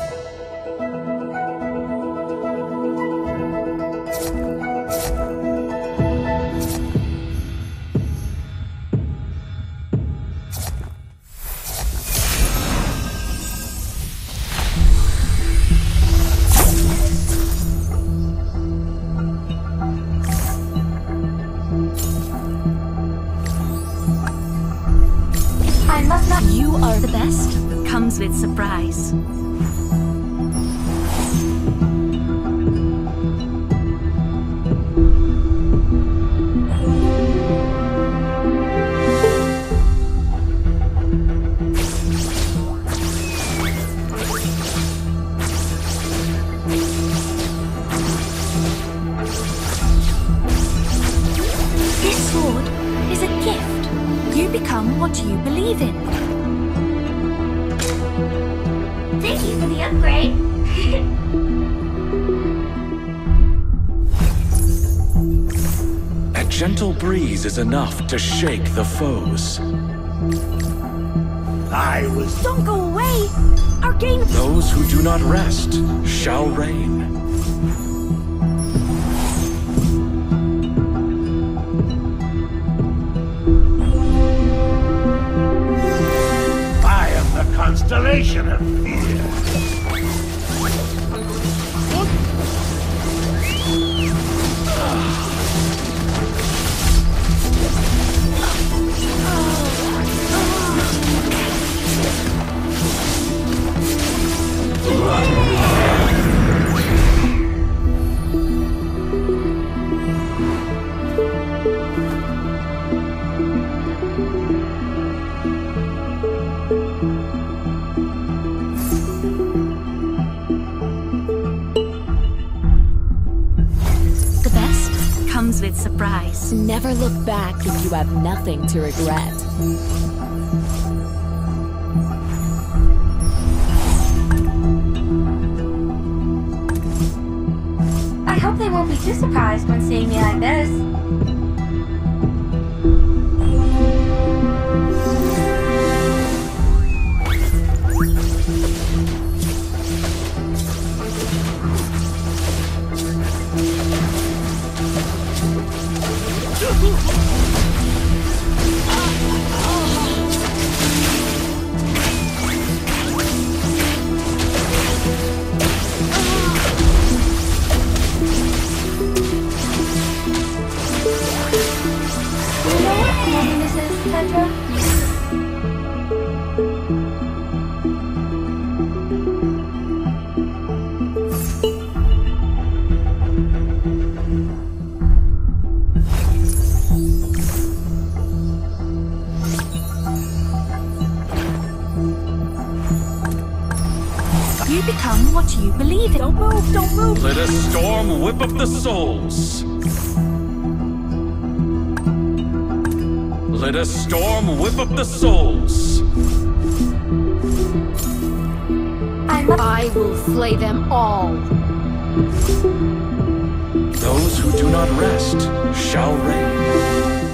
I gentle is enough to shake the foes. I was Don't go away! Our game Those who do not rest shall reign. I am the constellation of fear. You have nothing to regret. Souls. Let a storm whip up the souls. I. I will slay them all. Those who do not rest shall reign.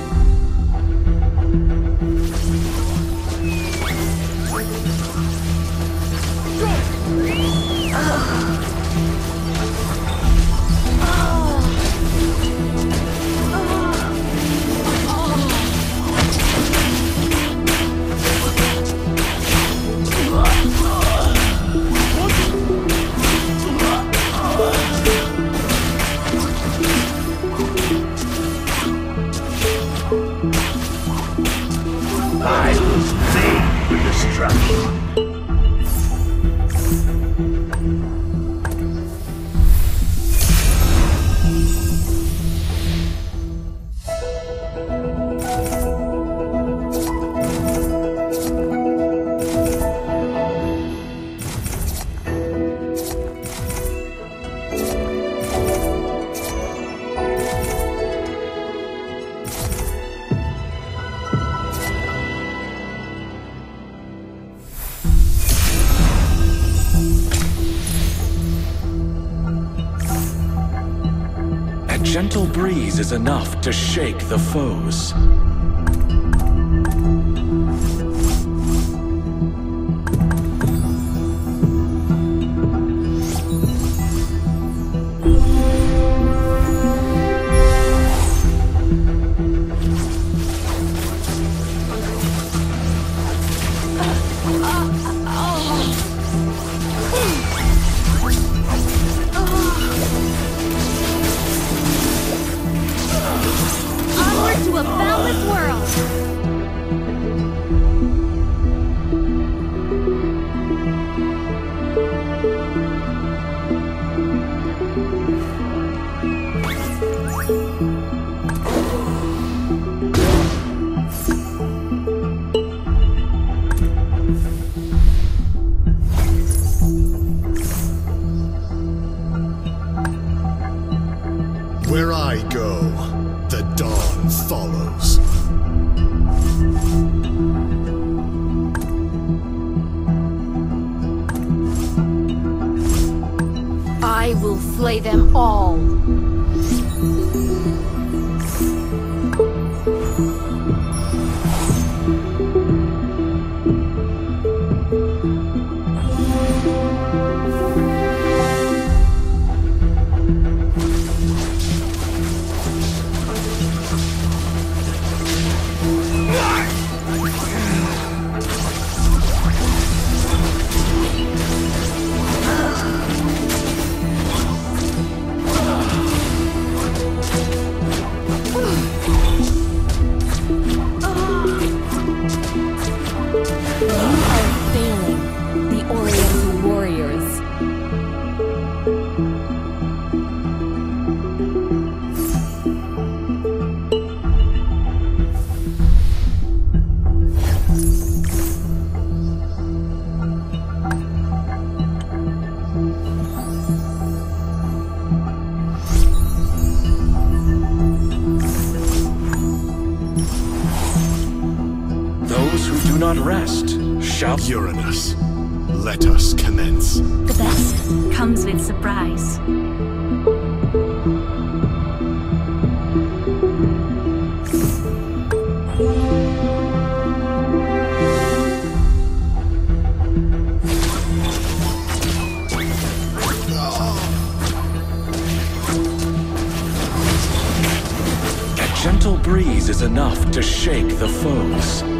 Is enough to shake the foes. Uranus. Let us commence. The best comes with surprise. A gentle breeze is enough to shake the foes.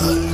Huh?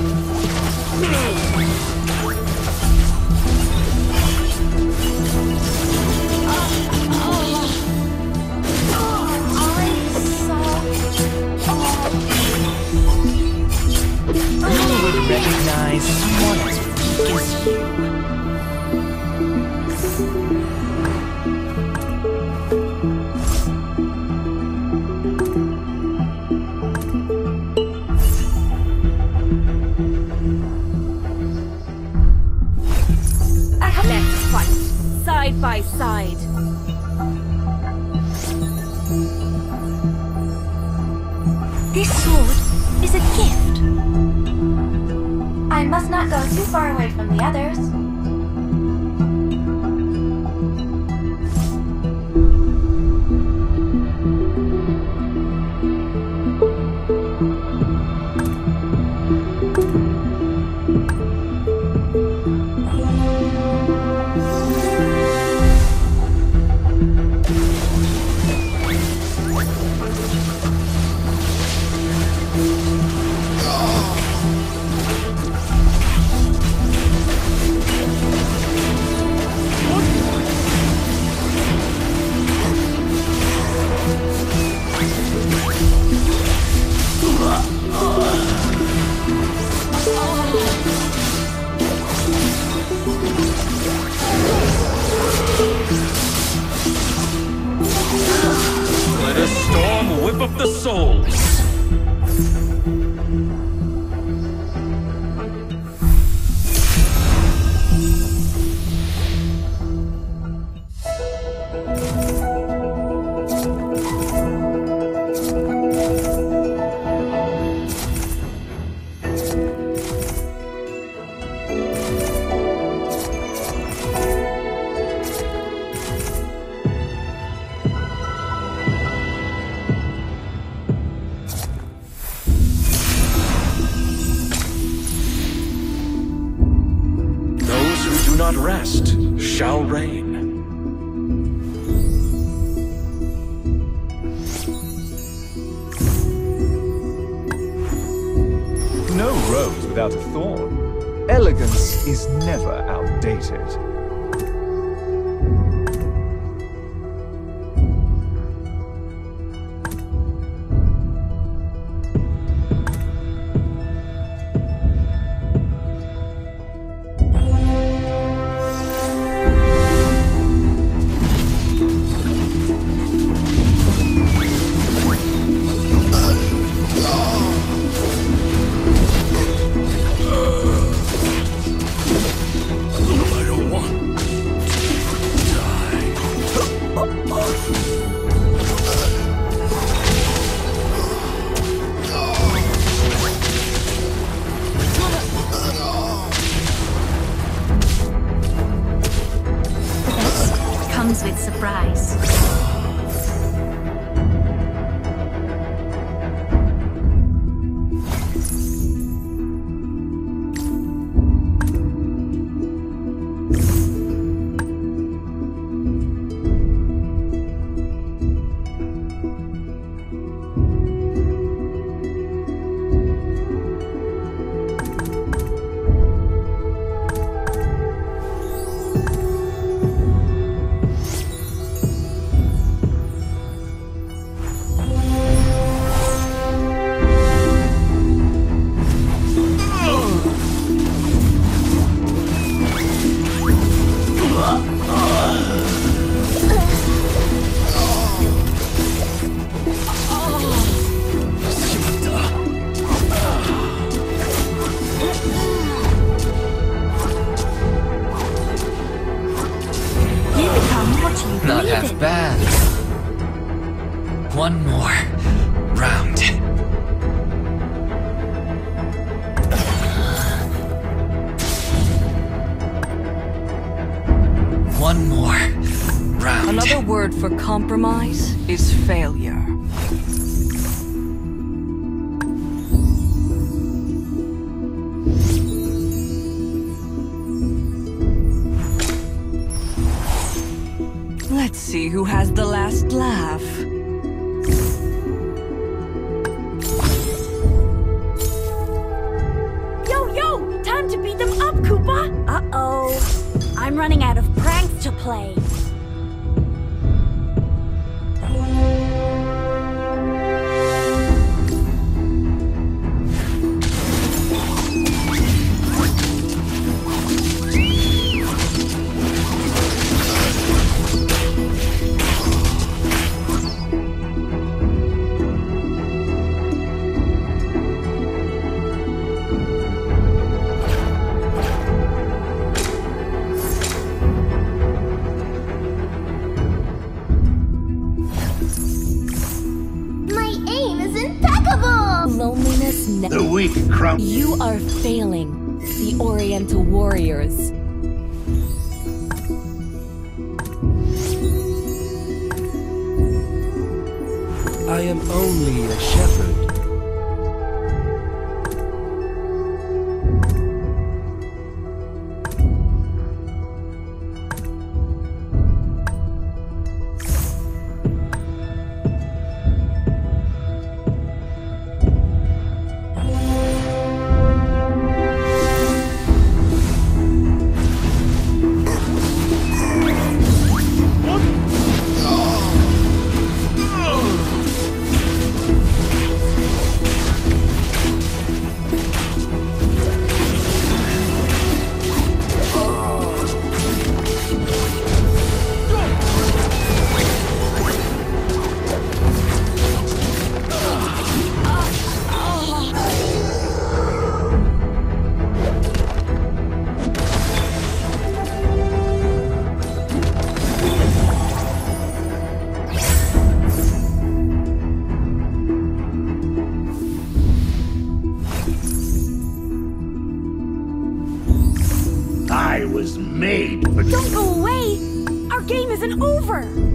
Compromise is failure. Let's see who has the last laugh. Yo, yo! Time to beat them up, Koopa! Uh-oh. I'm running out of pranks to play. Are failing the Oriental warriors. I am only a shepherd. over!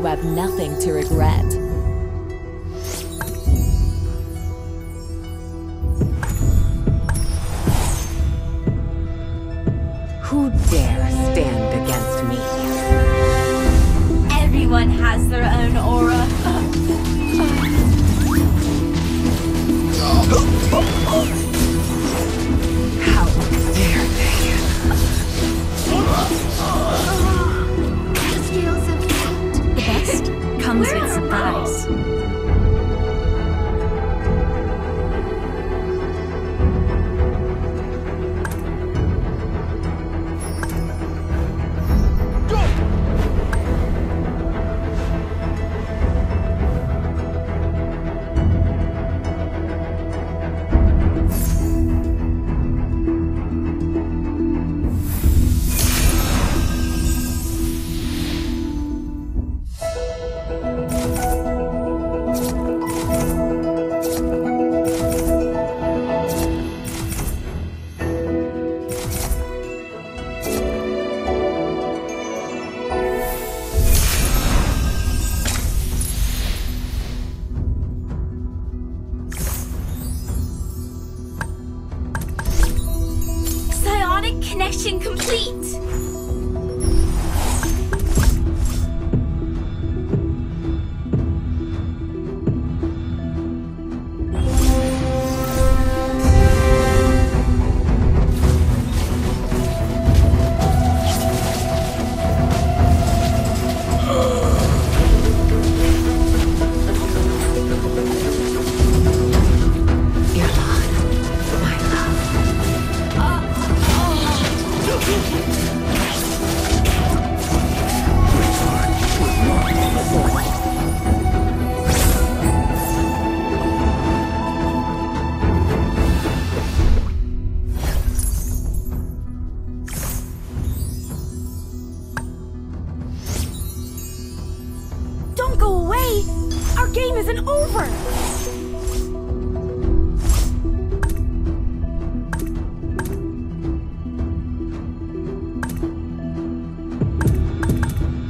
you have nothing to regret. Our game isn't over!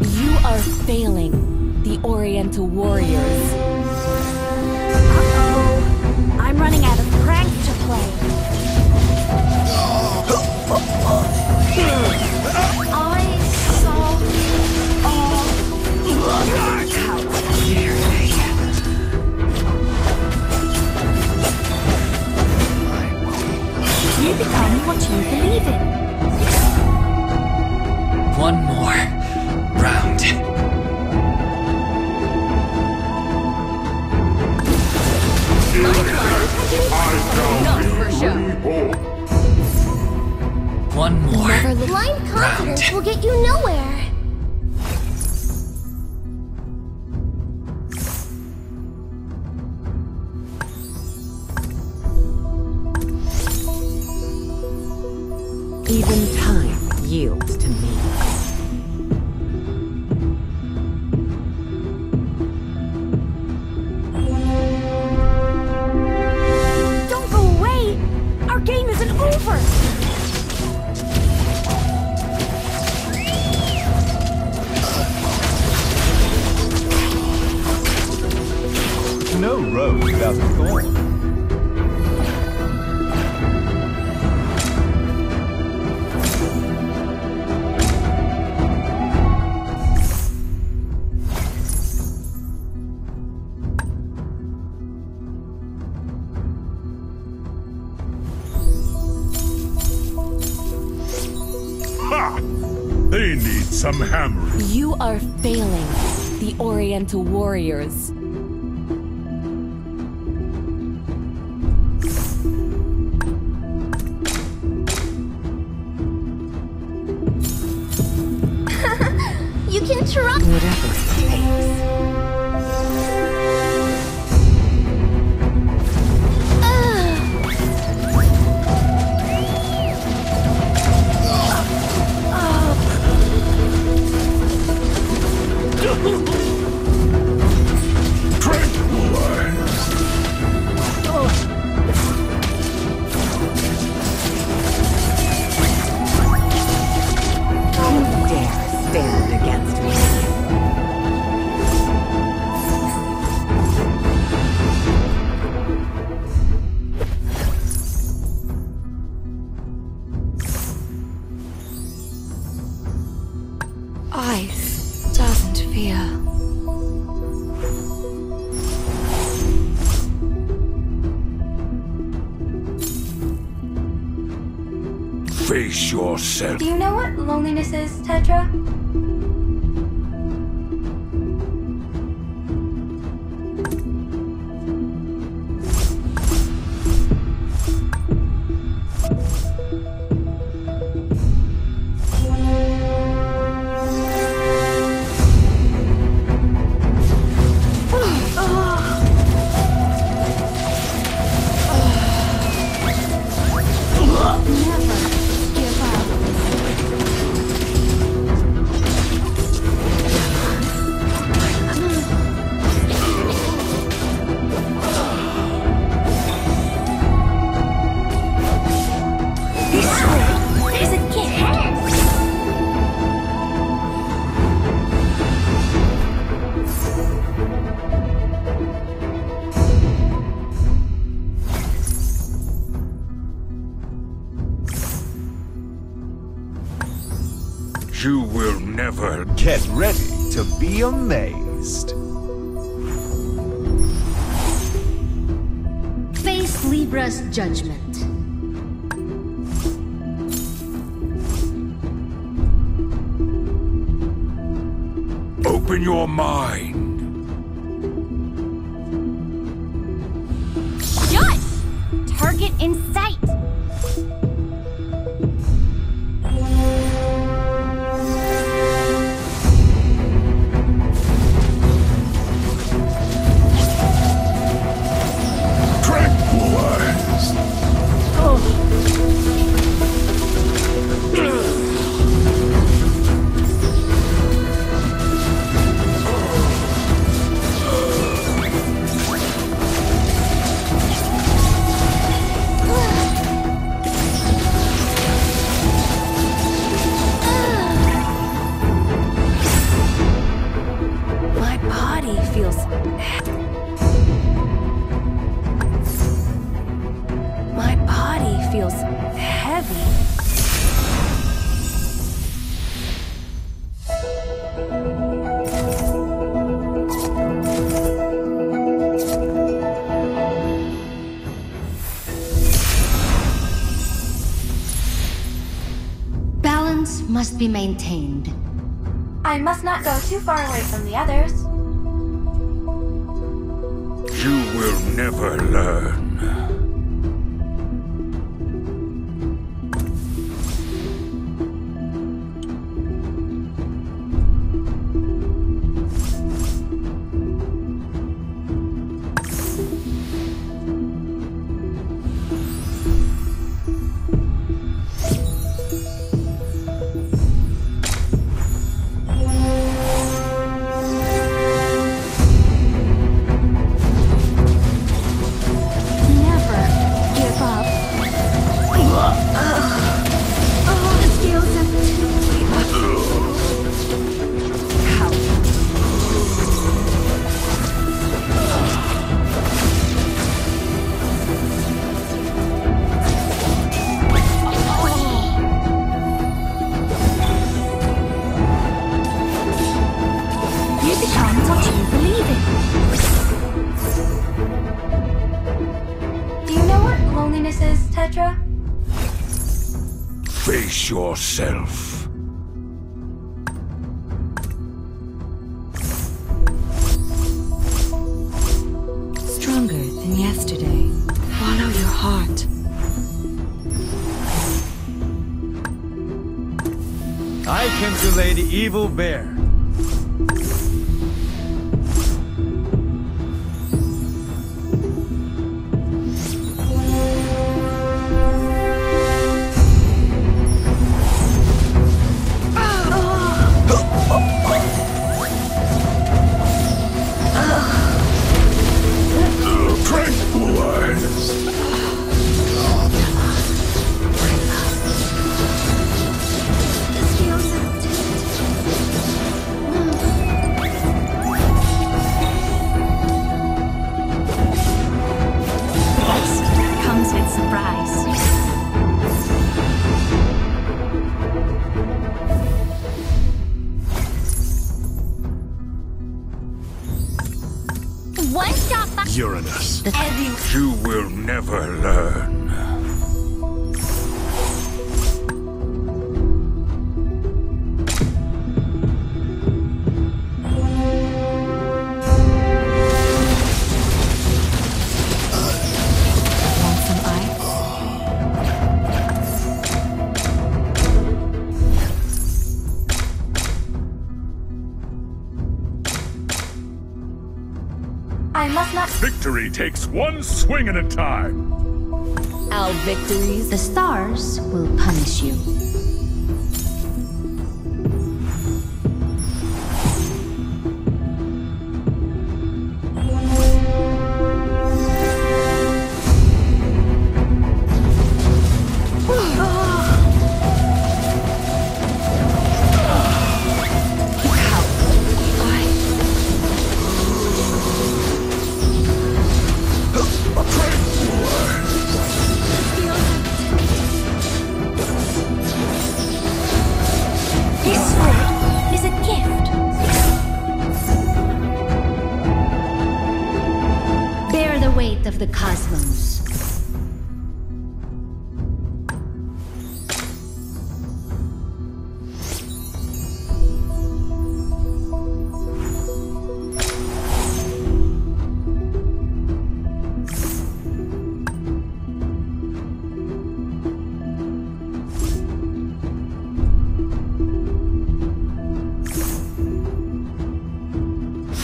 You are failing. The Oriental Warriors leave! One more round. I shall One more Blind confidence will get you nowhere. They need some hammering. You are failing the Oriental warriors. Ice doesn't fear. Face yourself. Do you know what loneliness is, Tetra? Get ready to be amazed. Face Libra's judgment. open your mind. Too far away from the others. You will never learn. Etc.? Face yourself. Stronger than yesterday. Follow your heart. I came to Lady Evil Bear. You will never learn. Takes one swing at a time. Our victories The stars will punish you.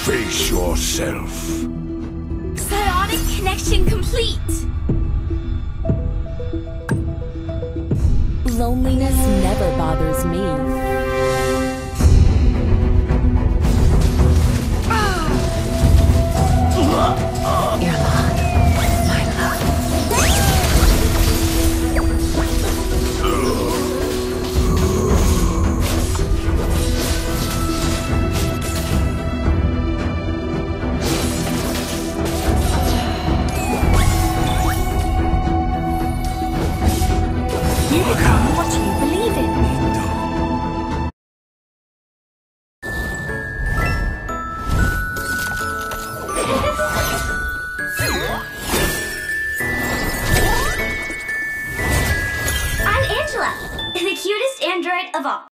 Face yourself. Psionic connection complete. loneliness never bothers me. You